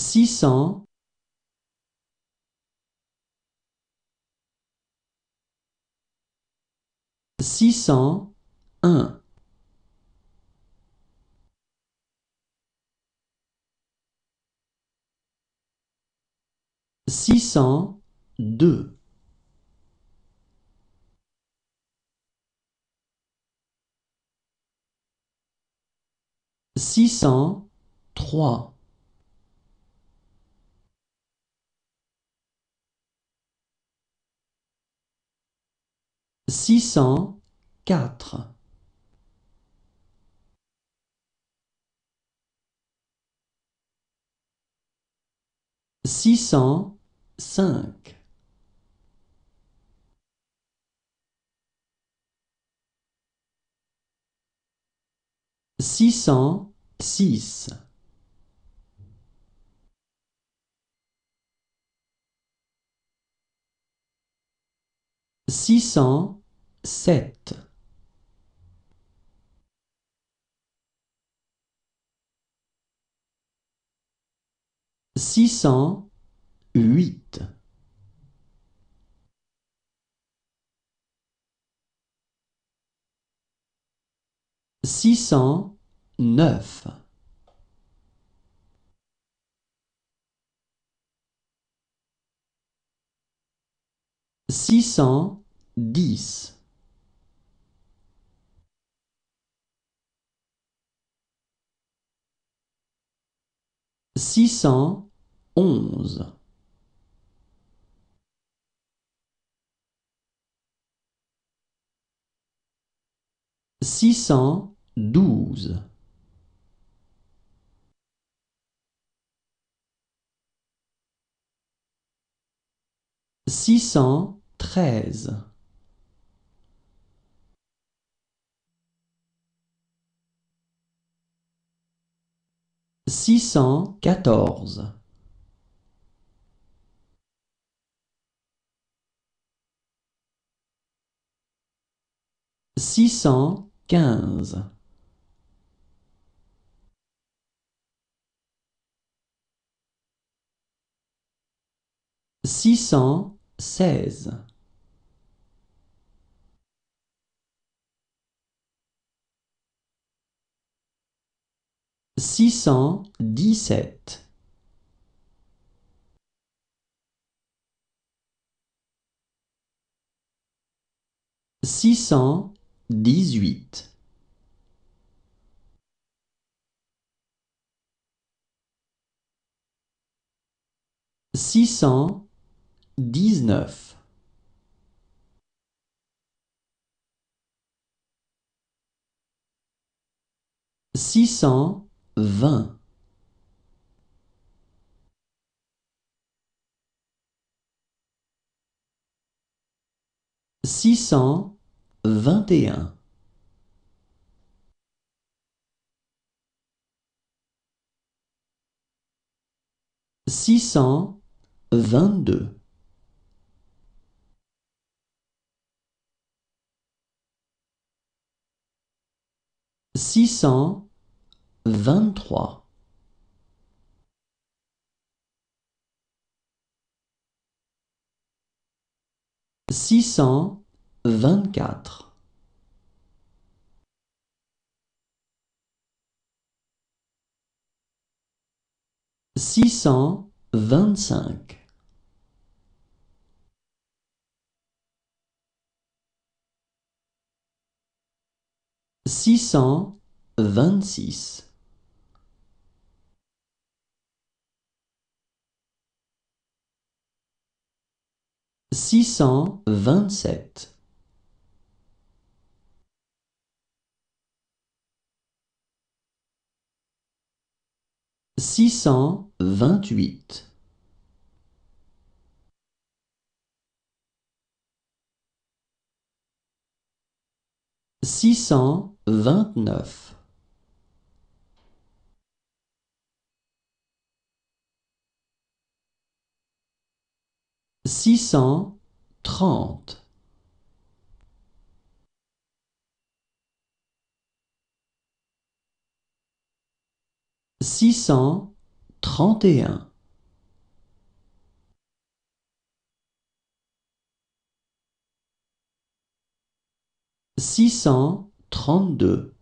six cents six cent un. six cent deux. six cent trois six cent quatre. six cent cinq. six cent six. six cent sept. Six cent huit. Six cent neuf. Six cent dix six cent onze. six cent douze. six cent treize six cent quatorze. six cent quinze. six cent seize six cent dix-sept. six cent dix-huit. six cent dix-neuf. six cent vingt. six cent vingt et un. six cent vingt-deux. six cent vingt-trois. six cent vingt-quatre. six cent vingt-cinq. six cent vingt-six six cent vingt-sept. six cent vingt-huit. six cent vingt-neuf six cent trente. Six cent trente et un. Six cent trente-deux.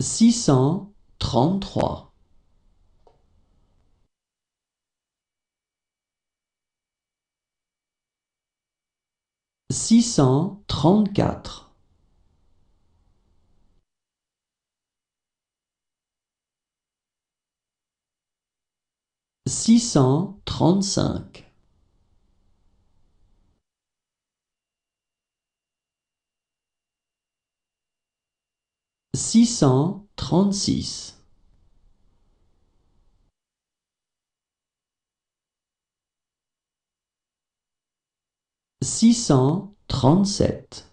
Six cent trente-trois, six cent trente-quatre, six cent trente-cinq, six cent trente-six, six cent trente-sept,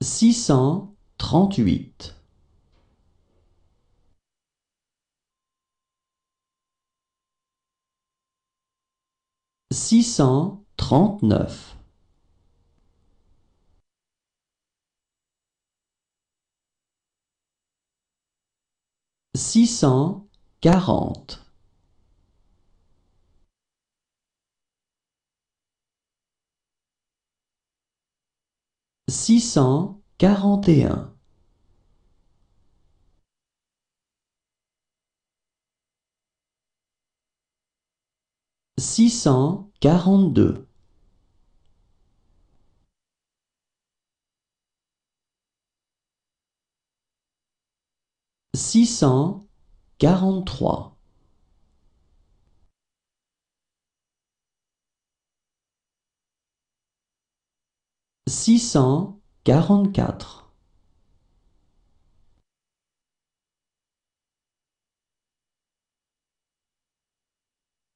six cent trente-huit, six cent trente-neuf, six cent quarante, six cent quarante et un, six cent quarante-deux, six cent quarante-trois, six cent quarante-quatre,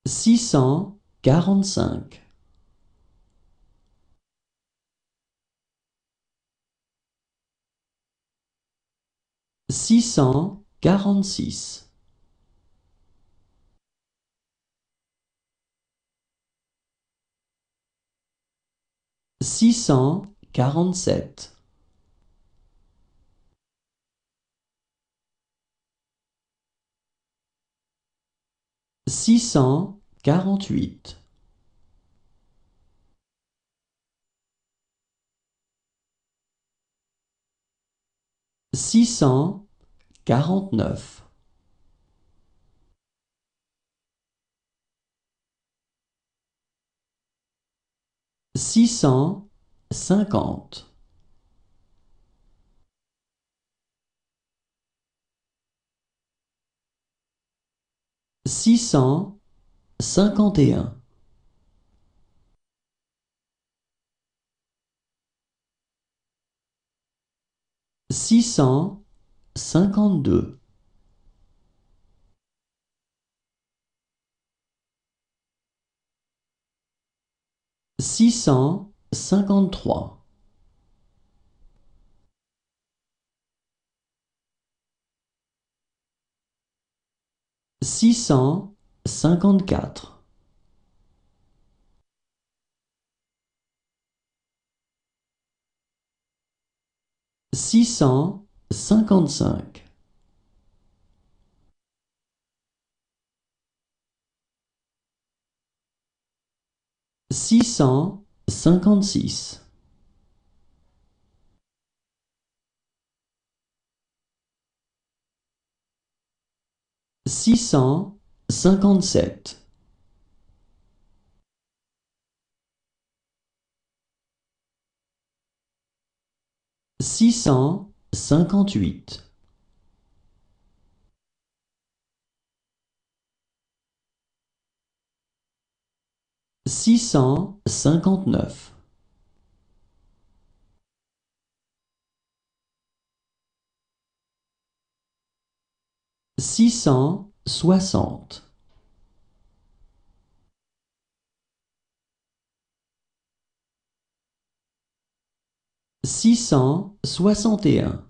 six cent quarante-cinq, six cent quarante-six, six cent quarante-sept, six cent quarante-huit, six cent quarante-neuf, six cent cinquante, six cent cinquante et un, six cent cinquante-deux, six cent cinquante-trois, six cent cinquante-quatre, six cent cinquante-cinq, six cent cinquante-six, six cent cinquante-sept, six cent cinquante-huit, six cent cinquante-neuf, six cent soixante, six cent soixante et un,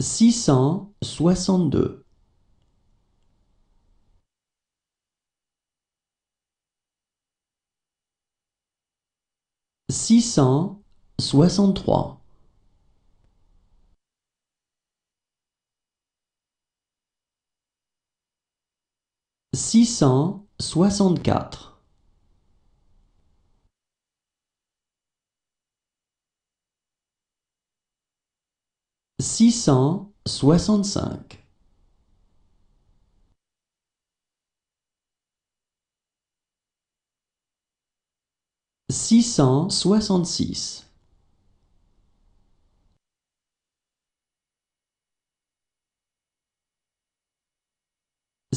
six cent soixante-deux, six cent soixante-trois, six cent soixante-quatre, six cent soixante-cinq, six cent soixante-six,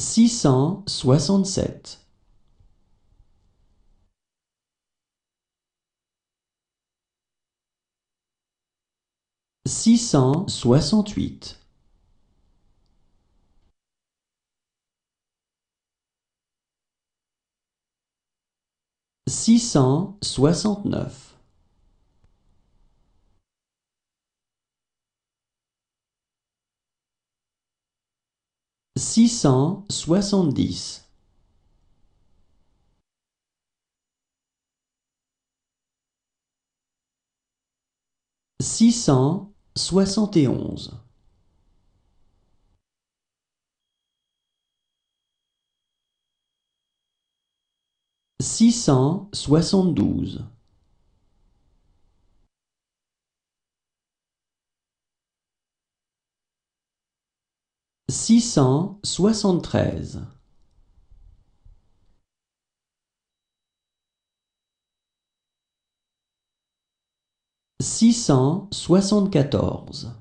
six cent soixante-sept, six cent soixante-huit, six cent soixante-neuf, six cent soixante-dix, six cent soixante et onze, six cent soixante-douze, six cent soixante-treize, six cent soixante-quatorze,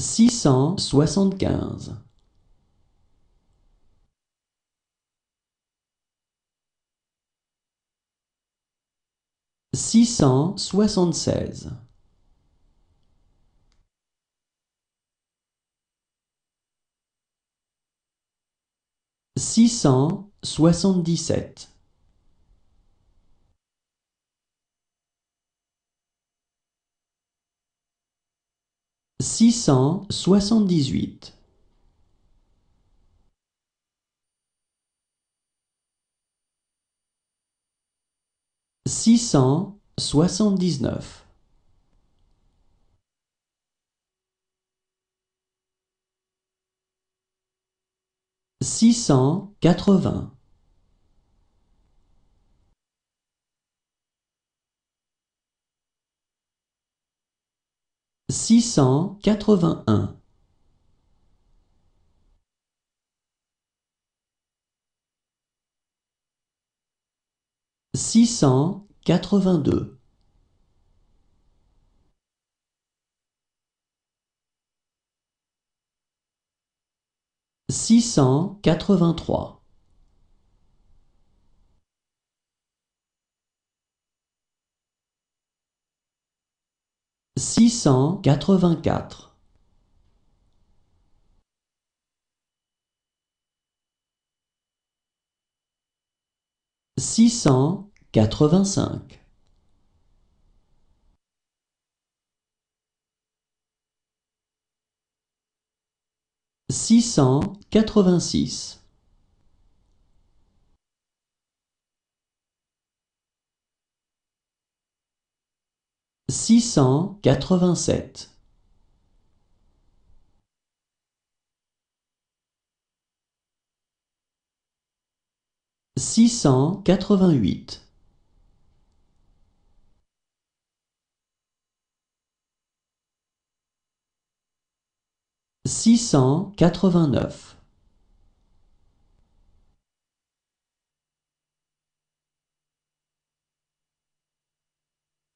six cent soixante-quinze, six cent soixante-seize, six cent soixante-dix-sept, six cent soixante-dix-huit, six cent soixante-dix-neuf, six cent quatre-vingts, six cent quatre-vingt-un, six cent quatre-vingt-deux, six cent quatre-vingt-trois, six cent quatre-vingt-quatre, six cent quatre-vingt-cinq, six cent quatre-vingt-six, six cent quatre-vingt-sept, six cent quatre-vingt-huit, six cent quatre-vingt-neuf,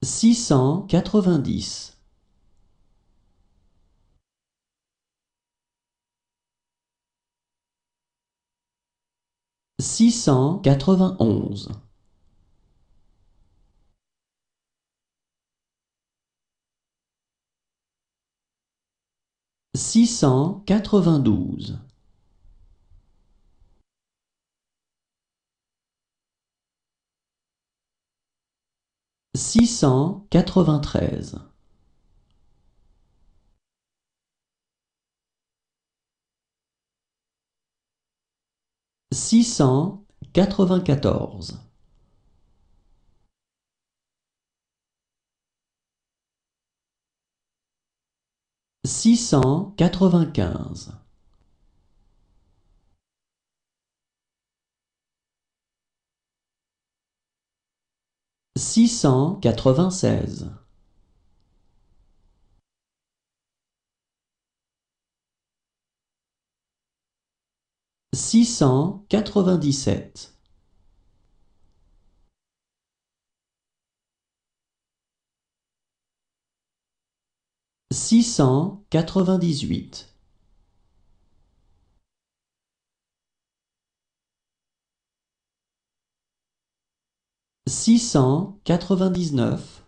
six cent quatre-vingt-dix, six cent quatre-vingt-onze, six cent quatre-vingt-douze, six cent quatre-vingt-treize, six cent quatre-vingt-quatorze, six cent quatre-vingt-quinze, six cent quatre-vingt-seize, six cent quatre-vingt-dix-sept, six cent quatre-vingt-dix-huit, six cent quatre-vingt-dix-neuf,